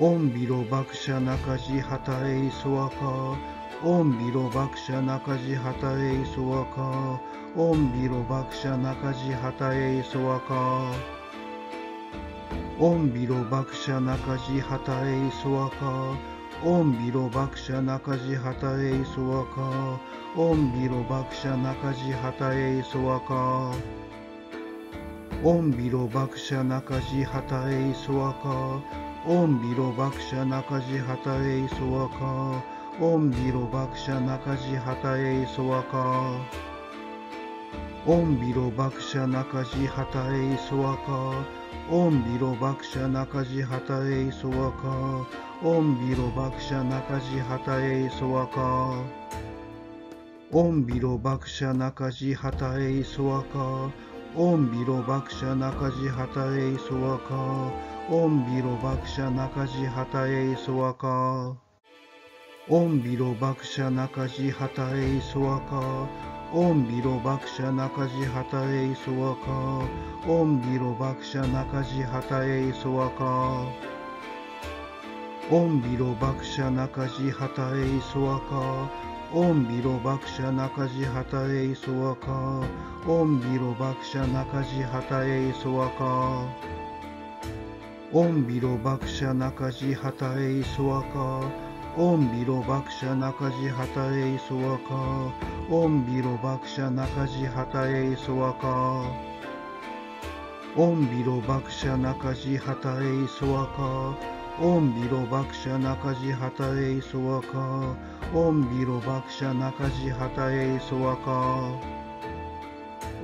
オンビロバクシャ中地働いそわか。オンビロバクシャ中地働いそわか。オンビロバクシャ中地働いそわか。オンビロバクシャ中地働いそわか。オンビロバクシャ中地働いそわか。オンビロバクシャ中地働いそわか。オンビロバクシャ中地働いそわか。オンビロバクシャ中地旗へいそわか。オンビロバクシャ中地旗へいそわか。オンビロバクシャ中地旗へいそわか。オンビロバクシャ中地旗へいそわか。オンビロバクシャ中地旗へいそわか。オンビロバクシャ中地旗へいそわか。オンビロバクシャ中地旗へいそわか。オンビロバクシャ中地旗へいそわか。オンビロバクシャ中地旗へいそわか。オンビロバクシャ中地旗へいそわか。オンビロバクシャ中地旗へいそわか。オンビロバクシャ中地旗へいそわか。御ビロ爆者中地旗へいそわか。ンビロ爆者中地旗へいそわか。ンビロ爆者中地旗へいそわか。ンビロ爆者中地旗へいそわか。御ビロ爆者中地旗へいそわか。御ビロ爆者中地旗へいそわか。ンビロバクシャ中地旗へいそわか。オンビロバクシャ中地旗へいそわか。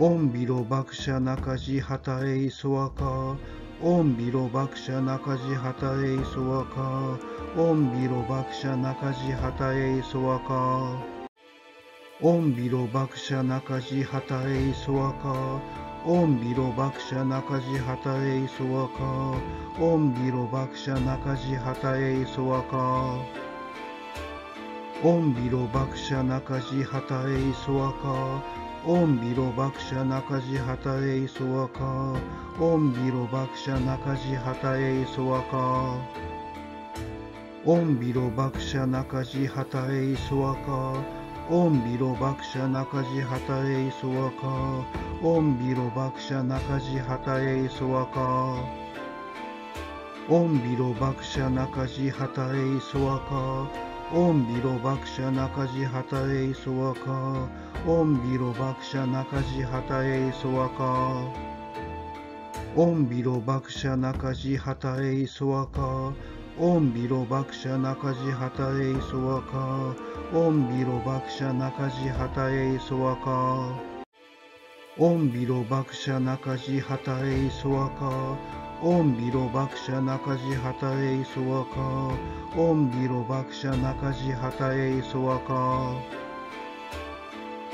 オンビロバクシャじはたえいそわか。オンビロバクシャじはたえいそわか。オンビロバクシャじはたえいそわか。オンビロバクシャじはたえいそわか。オンビロバクシャ中地旗エイソワカ。オンビロバクシャ中地旗エイソワカ。オンビロバクシャ中地旗エイソワカ。オンビロバクシャ中地旗エイソワカ。オンビロバクシャ中地旗エイソワか。オンビロバクシャ中地旗エイソワカ。オンビロ爆者中地旗へいそわか。ンビロ爆者中地旗へいそわか。ンビロ爆者中地旗へいそわか。ンビロ爆者中地旗へいそわか。ンビロ爆者中地旗へいそわか。ンビロ爆者中地旗へいそわか。オンビロバクシャ中地旗エイソワカ。オンビロバクシャ中地旗エイソワカ。オンビロバクシャ中地旗エイソワカ。オンビロバクシャ中地旗エイソワカ。オンビロバクシャ中地旗エイソワか。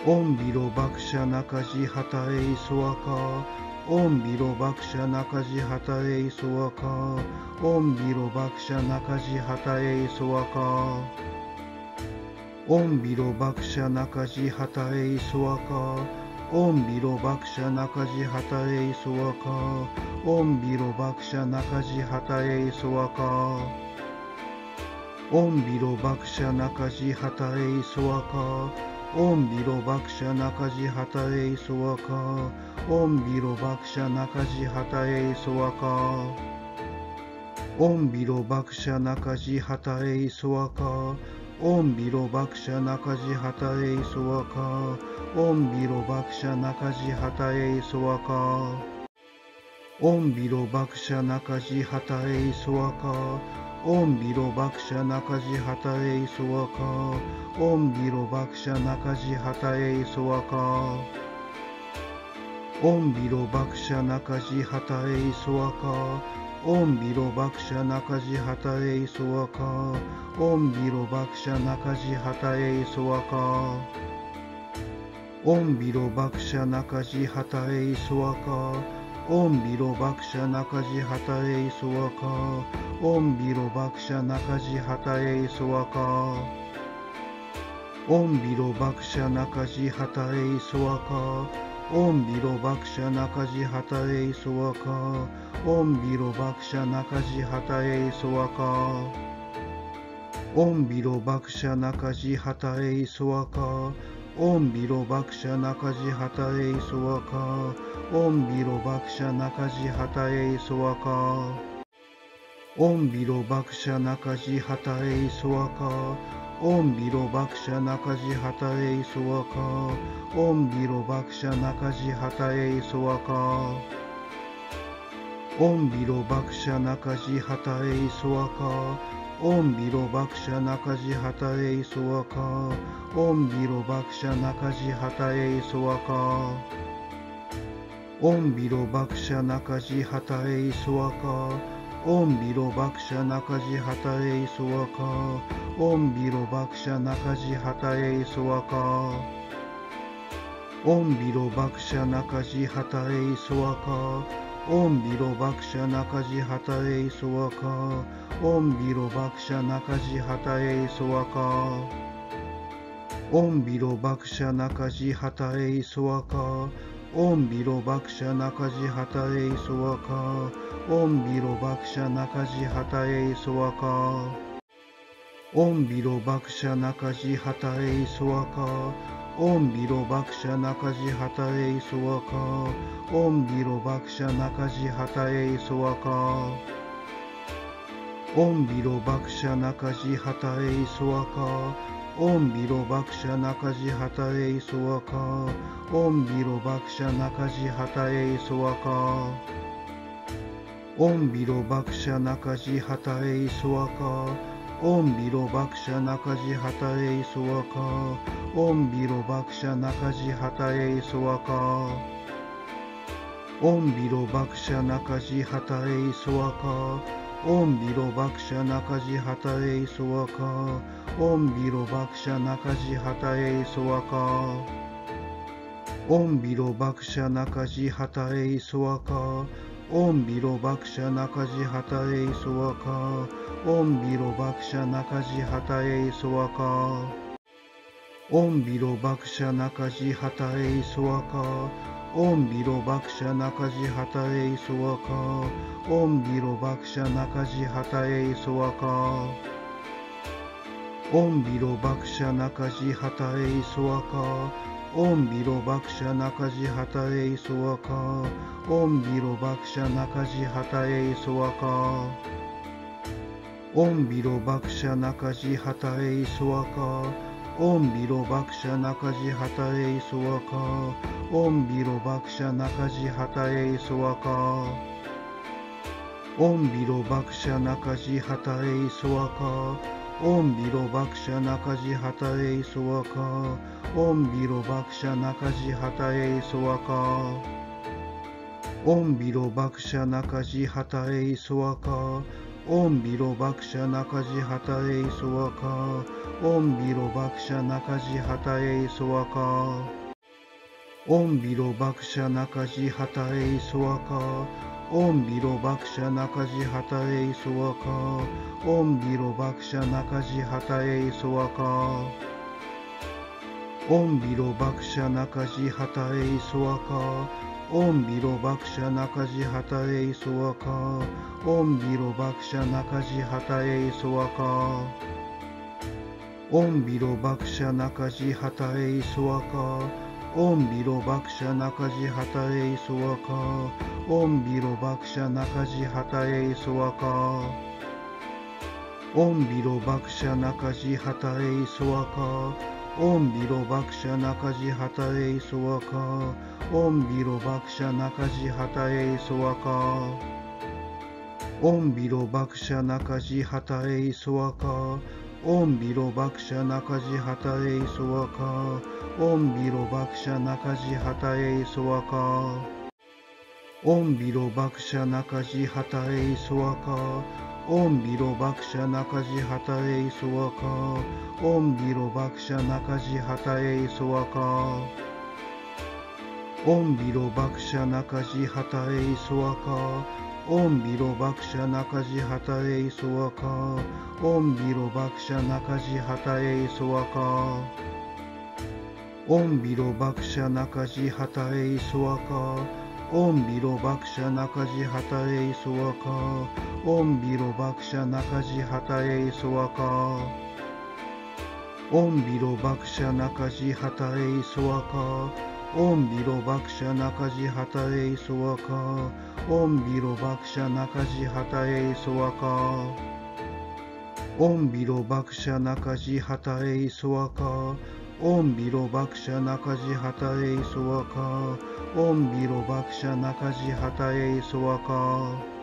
オンビロバクシャ中地旗エイソワカ。オンビロバクシャ中地旗へいそわか。オンビロバクシャ中地旗へいそわか。オンビロバクシャ中地旗へいそわか。オンビロバクシャ中地旗へいそわか。オンビロバクシャ中地旗へいそわか。オンビロバクシャ中地旗へいそわか。オンビロバクシャ中地旗へいそわか。オンビロバクシャ中地旗へいそわか。オンビロバクシャ中地旗へいそわか。オンビロバクシャ中地旗へいそわか。オンビロバクシャ中地旗へいそわか。オンビロバクシャ中地旗へいそわか。オ恩美ろ爆者中地旗へいそわか。恩美ろ爆者中地旗へいそわか。恩美ろ爆者中地旗へいそわか。恩美ろ爆ン中地旗クシャわか。恩美ろ爆者中地旗へいそわか。恩美ろ爆者中地旗エイソワカオンビロバクシャ中地旗へいそわか。オンビロバクシャ中地旗へいそわか。オンビロバクシャ中地旗へいそわか。オンビロバクシャ中地旗へいそわか。オンビロバクシャ中地旗へいそわか。オンビロバクシャ中地旗へいそわか。オンビロバクシャ中地旗へいそわか。オンビロバクシャ中地旗へいそわか。オンビロバクシャ中地旗へいそわか。オンビロバクシャ中地旗へいそわか。オンビロバクシャ中地旗へいそわか。オンビロバクシャ中地旗へいそわか。オンビロバクシャじはたえいそわか。オンビロバクシャじはたえいそわか。オンビロバクシャじはたえいそわか。オンビロバクシャじはたえいそわか。オンビロバクシャ中地旗へいそわか。オンビロバクシャ中地旗へいそわか。オンビロバクシャ中地旗へいそわか。オンビロバクシャ中地旗へいそわか。オンビロバクシャ中地旗へいそわか。オンビロバクシャ中地旗へいそわか。オンビロバクシャ中地旗へいそわか。オンビロバクシャ中地旗へいそわか。オンビロバクシャ中地旗へ磯若。オンビロバクシャ中地旗へ磯若。オンビロバクシャ中地旗へ磯若。オンビロバクシャ中地旗へ磯若。オンビロバクシャ中地旗へ磯若。オンビロバクシャ中地旗へ磯若か。オンビロバクシャ中地旗へ磯若。オンビロバクシャ中地えへそわか。オンビロバクシャ中地えへそわか。オンビロバクシャ中地えへそわか。オンビロバクシャ中地えへそわか。オンビロバクシャ中地えへそわか。オンビロバクシャ中地えへそわか。オンビロバクシャ中地えへそわか。御広爆者中地旗へ磯若御広爆者中地旗へ磯若御広爆者中地旗へ磯若御広爆者中地旗へ磯若御広爆者中地旗へ磯若御広爆者中地旗へ磯若御広爆者中地旗へ磯若オンビロバクシャ中地たえいそわか。オンビロバクシャ中地たえいそわか。オンビロバクシャ中地たえいそわか。オンビロバクシャ中地たえいそわか。オンビロバクシャ中地たえいそわか。オンビロバクシャ中地旗へいそわか。オンビロバクシャ中地旗へいそわか。オンビロバクシャ中地たへいそわか。オンビロバクシャ中地たへいそわか。オンビロバクシャ中地たへいそわか。オンビロバクシャ中地たへいそわか。オンビロバクシャ中地たへいそわか。オンビロバクシャ中地畑へいそわか。オンビロバク中地畑へいそわか。御広爆者中地旗へいそわか。オンビロバクシャいそわか。タエイソワカオンいそわか。シャナカジハタエいそわか。オンビロバクシャいそわか。タエイソワカオンいそわか。シャナカジハタエいそわか。オンビロバクシャ中地旗エイソワカ。オンビロバクシャ中地旗エイソワカ。オンビロバクシャ中地旗エイソワカ。オンビロバクシャ中地旗エイソワカ。オンビロバクシャ中地旗エイソワか。オンビロバクシャ中地旗エイソワカ。オンビロバクシャ中地旗へいそわか。オンビロバクシャ中地旗へいそわか。オンビロバクシャ中地旗へいそわか。オンビロバクシャ中地旗へいそわか。オンビロバクシャ中地旗へいそか。オンビロバクシャ中地旗へいそ御ビロなか中地たえいそわか。御ビロなか中地たえいそわか。御ビロなか中地たえいそわか。御ビロなか中地たえいそわか。御ビロなか中地たえいそわか。